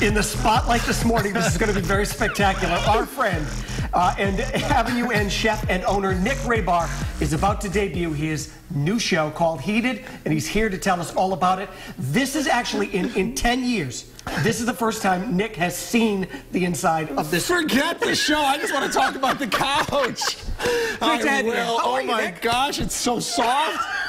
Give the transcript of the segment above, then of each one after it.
in the spotlight this morning. This is going to be very spectacular. Our friend uh, and Avenue N chef and owner Nick Rabar is about to debut his new show called Heated, and he's here to tell us all about it. This is actually in, in 10 years. This is the first time Nick has seen the inside of this. Forget the show. I just want to talk about the couch. Have you. Oh my Nick? gosh, it's so soft.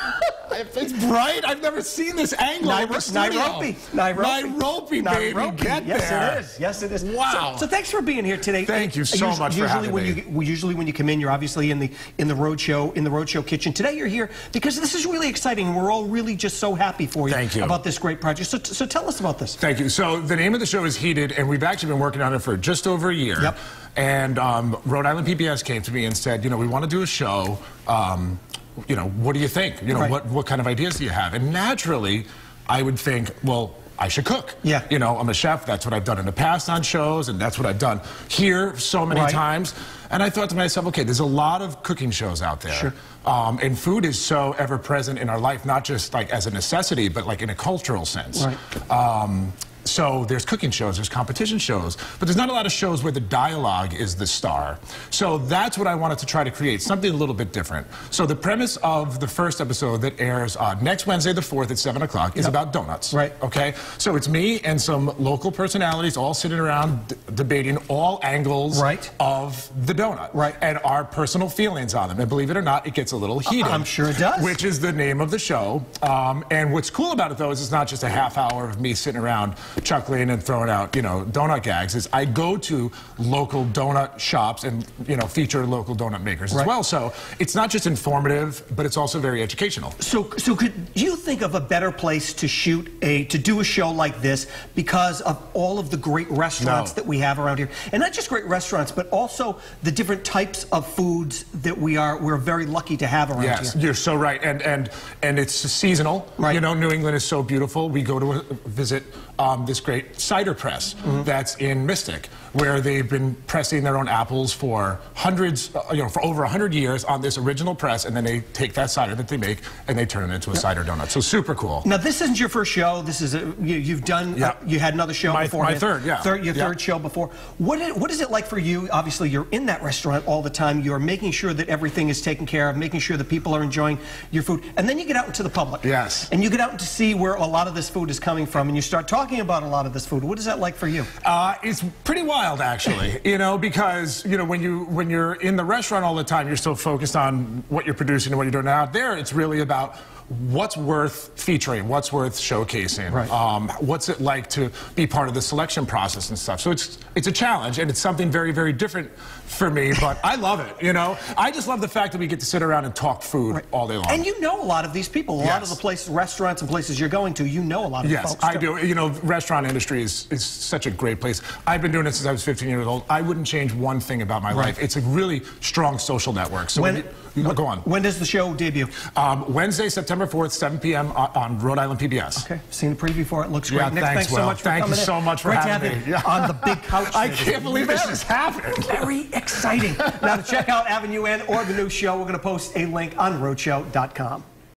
It's bright. I've never seen this angle of the Nairo- studio. Nairobi. Nairobi. Nairobi, baby. Nairobi. Get yes, there. it is. Yes, it is. Wow. So, so thanks for being here today. Thank you so usu- much for usually when me. You, usually when you come in, you're obviously in the in the Rhode Show in the Rhode Show kitchen. Today you're here because this is really exciting. and We're all really just so happy for you, Thank you. about this great project. So, so tell us about this. Thank you. So the name of the show is Heated, and we've actually been working on it for just over a year. Yep. And um, Rhode Island PBS came to me and said, you know, we want to do a show. Um, you know, what do you think? You know, Right. what what kind of ideas do you have? And naturally, I would think, well. I should cook. Yeah. You know, I'm a chef. That's what I've done in the past on shows, and that's what I've done here so many Right. times. And I thought to myself, okay, there's a lot of cooking shows out there. Sure. Um, and food is so ever present in our life, not just like as a necessity, but like in a cultural sense. Right. Um, so there's cooking shows, there's competition shows, but there's not a lot of shows where the dialogue is the star. So that's what I wanted to try to create, something a little bit different. So the premise of the first episode that airs uh, next Wednesday, the 4th at 7 o'clock, is Yep. about donuts. Right. Okay? So it's me and some local personalities all sitting around d- debating all angles Right. of the donut. Right. And our personal feelings on them. And believe it or not, it gets a little heated. I'm sure it does. Which is the name of the show. Um, and what's cool about it, though, is it's not just a half hour of me sitting around chuckling and throwing out, you know, donut gags. Is I go to local donut shops and, you know, feature local donut makers Right. as well. So it's not just informative, but it's also very educational. So, so could you think of a better place to shoot a to do a show like this because of all of the great restaurants No. that we have around here, and not just great restaurants, but also the different types of foods that we are we're very lucky to have around Yes, here. you're so right, and and and it's seasonal. Right. You know, New England is so beautiful. We go to a, visit um, this great cider press Mm-hmm. that's in Mystic, where they've been pressing their own apples for hundreds, uh, you know, for over hundred years on this original press, and then they take that cider that they make and they turn it into a cider donut. So super cool. Now, this isn't your first show. This is a, you, you've done. Yeah. Uh, you had another show My- before. my third, yeah. Third, your Yeah. third show before. What is, what is it like for you? Obviously, you're in that restaurant all the time. You're making sure that everything is taken care of, making sure that people are enjoying your food, and then you get out into the public. Yes. And you get out to see where a lot of this food is coming from, and you start talking about a lot of this food. What is that like for you? Uh, it's pretty wild, actually. You know, because you know when you when you're in the restaurant all the time, you're so focused on what you're producing and what you're doing. Out there, it's really about what's worth featuring, what's worth showcasing. Right. Um, what's it like to be part of the selection process and stuff. So it's it's a challenge, and it's something very very different for me. But I love it. You know, I just love the fact that we get to sit around and talk food all day long. And you know a lot of these people. A lot of the places, restaurants, and places you're going to. You know a lot of the Yes, folks. I too. do. You know, restaurant industry is, is such a great place. I've been doing it since I was 15 years old. I wouldn't change one thing about my Right. life. It's a really strong social network. So When- when, you, no, go on. When does the show debut? Um, Wednesday, September 4th, 7 p.m. on, on Rhode Island PBS. Okay, seen the preview for it. Looks great. Yeah, Nick, thanks, thanks so much for Thank you in. so much for Great to having have me. Yeah. on the big couch. I can't believe this has happened. Very exciting. now to check out Avenue N or the new show, we're going to post a link on roadshow.com.